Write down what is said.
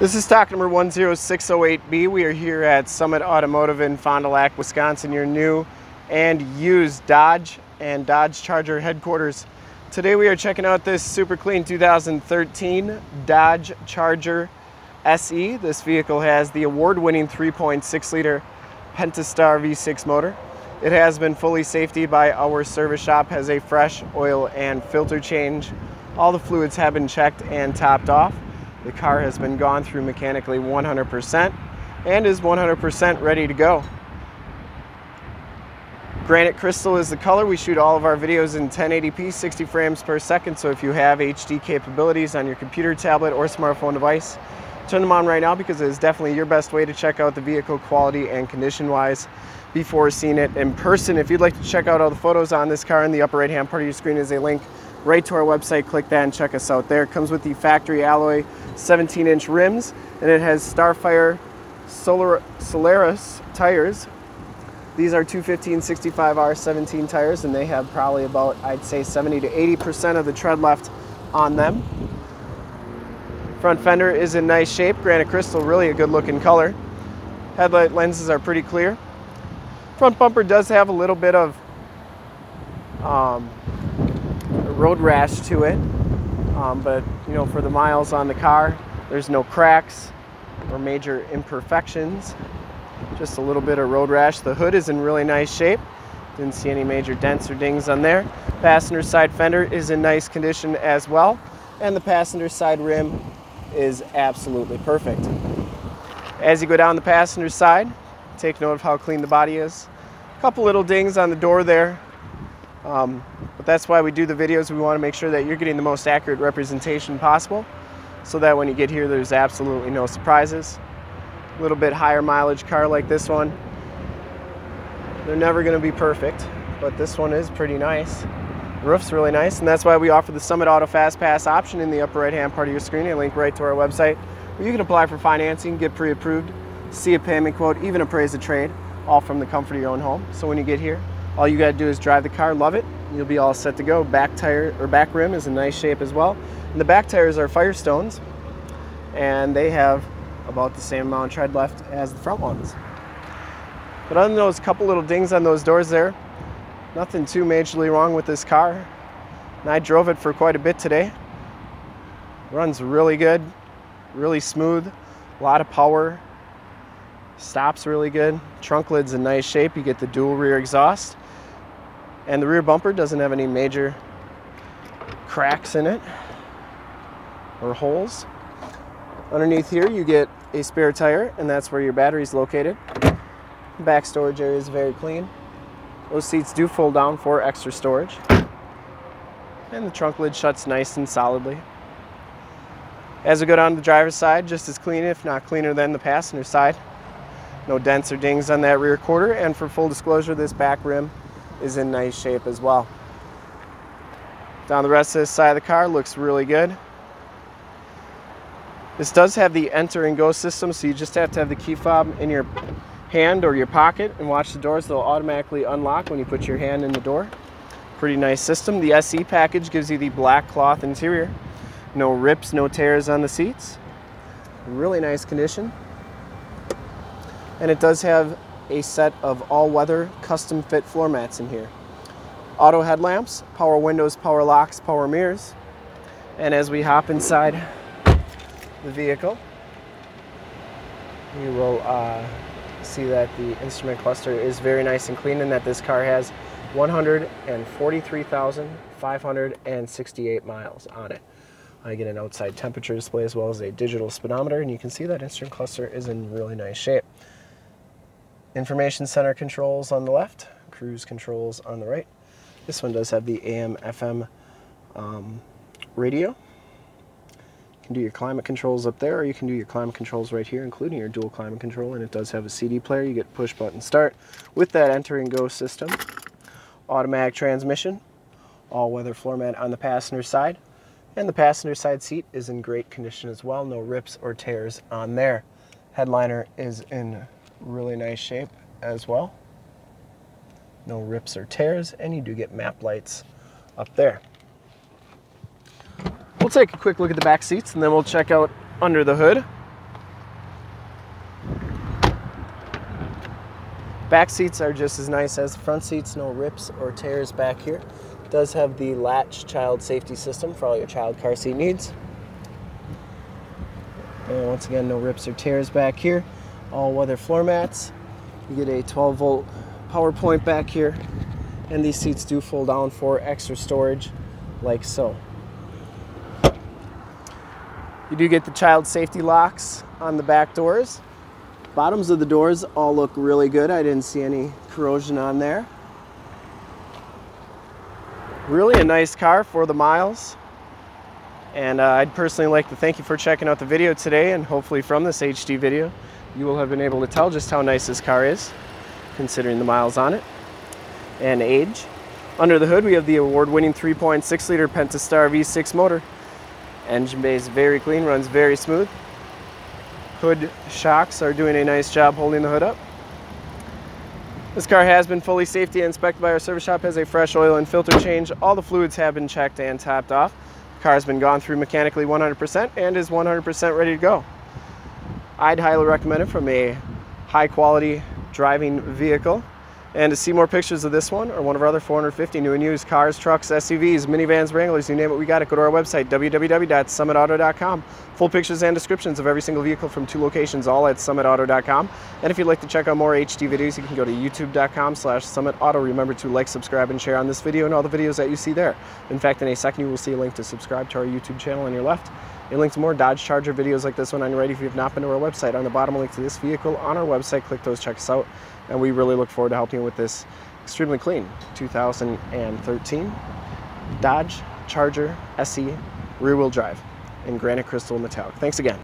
This is stock number 10608B. We are here at Summit Automotive in Fond du Lac, Wisconsin, your new and used Dodge and Dodge Charger headquarters. Today we are checking out this super clean 2013 Dodge Charger SE. This vehicle has the award-winning 3.6 liter Pentastar V6 motor. It has been fully safety by our service shop, has a fresh oil and filter change. All the fluids have been checked and topped off. The car has been gone through mechanically 100% and is 100% ready to go. Granite Crystal is the color. We shoot all of our videos in 1080p, 60 frames per second. So if you have HD capabilities on your computer, tablet, or smartphone device, turn them on right now because it is definitely your best way to check out the vehicle quality and condition wise before seeing it in person. If you'd like to check out all the photos on this car in the upper right hand part of your screen is a link right to our website. Click that and check us out there. It comes with the factory alloy 17 inch rims and it has Starfire Solar, Solarus tires. These are 215-65R 17 tires and they have probably about, I'd say 70 to 80% of the tread left on them. Front fender is in nice shape. Granite crystal, really a good looking color. Headlight lenses are pretty clear. Front bumper does have a little bit of um, road rash to it. Um, but you know, for the miles on the car, there's no cracks or major imperfections. Just a little bit of road rash. The hood is in really nice shape. Didn't see any major dents or dings on there. Passenger side fender is in nice condition as well. And the passenger side rim is absolutely perfect. As you go down the passenger side, take note of how clean the body is. A couple little dings on the door there. Um, but that's why we do the videos. We want to make sure that you're getting the most accurate representation possible so that when you get here, there's absolutely no surprises. A little bit higher mileage car like this one. They're never going to be perfect, but this one is pretty nice. The roof's really nice, and that's why we offer the Summit Auto Fast Pass option in the upper right hand part of your screen. A link right to our website where you can apply for financing, get pre approved, see a payment quote, even appraise a trade, all from the comfort of your own home. So when you get here, all you got to do is drive the car, love it, you'll be all set to go. Back tire or back rim is in nice shape as well. And the back tires are Firestones, and they have about the same amount of tread left as the front ones. But other than those couple little dings on those doors there, nothing too majorly wrong with this car. And I drove it for quite a bit today. Runs really good, really smooth, a lot of power, stops really good. Trunk lid's in nice shape. You get the dual rear exhaust. And the rear bumper doesn't have any major cracks in it or holes. Underneath here you get a spare tire and that's where your battery is located. back storage area is very clean. Those seats do fold down for extra storage. And the trunk lid shuts nice and solidly. As we go down to the driver's side, just as clean, if not cleaner than the passenger side. No dents or dings on that rear quarter. And for full disclosure, this back rim is in nice shape as well. Down the rest of this side of the car looks really good. This does have the enter and go system, so you just have to have the key fob in your hand or your pocket and watch the doors. They'll automatically unlock when you put your hand in the door. Pretty nice system. The SE package gives you the black cloth interior. No rips, no tears on the seats. Really nice condition. And it does have a set of all-weather custom fit floor mats in here. Auto headlamps, power windows, power locks, power mirrors. And as we hop inside the vehicle, you will uh, see that the instrument cluster is very nice and clean and that this car has 143,568 miles on it. I get an outside temperature display as well as a digital speedometer and you can see that instrument cluster is in really nice shape. Information center controls on the left, cruise controls on the right. This one does have the AM FM um, radio. You can do your climate controls up there, or you can do your climate controls right here, including your dual climate control. And it does have a CD player. You get push button start with that enter and go system. Automatic transmission, all weather floor mat on the passenger side. And the passenger side seat is in great condition as well. No rips or tears on there. Headliner is in really nice shape as well. No rips or tears, and you do get map lights up there. We'll take a quick look at the back seats and then we'll check out under the hood. Back seats are just as nice as the front seats, no rips or tears back here. It does have the latch child safety system for all your child car seat needs. And once again, no rips or tears back here. All weather floor mats. You get a 12 volt power point back here. And these seats do fold down for extra storage like so. You do get the child safety locks on the back doors. Bottoms of the doors all look really good. I didn't see any corrosion on there. Really a nice car for the miles. And uh, I'd personally like to thank you for checking out the video today and hopefully from this HD video you will have been able to tell just how nice this car is considering the miles on it and age. Under the hood we have the award-winning 3.6 liter Pentastar V6 motor. Engine bay is very clean, runs very smooth. Hood shocks are doing a nice job holding the hood up. This car has been fully safety inspected by our service shop, has a fresh oil and filter change. All the fluids have been checked and topped off. The car has been gone through mechanically 100% and is 100% ready to go. I'd highly recommend it from a high quality driving vehicle. And to see more pictures of this one or one of our other 450 new and used cars, trucks, SUVs, minivans, Wranglers, you name it, we got it. Go to our website, www.summitauto.com. Full pictures and descriptions of every single vehicle from two locations, all at summitauto.com. And if you'd like to check out more HD videos, you can go to youtube.com slash summitauto. Remember to like, subscribe, and share on this video and all the videos that you see there. In fact, in a second, you will see a link to subscribe to our YouTube channel on your left. A link to more Dodge Charger videos like this one on your right if you have not been to our website. On the bottom, a link to this vehicle on our website. Click those, check us out and we really look forward to helping you with this extremely clean 2013 Dodge Charger SE rear wheel drive in granite crystal metallic. Thanks again.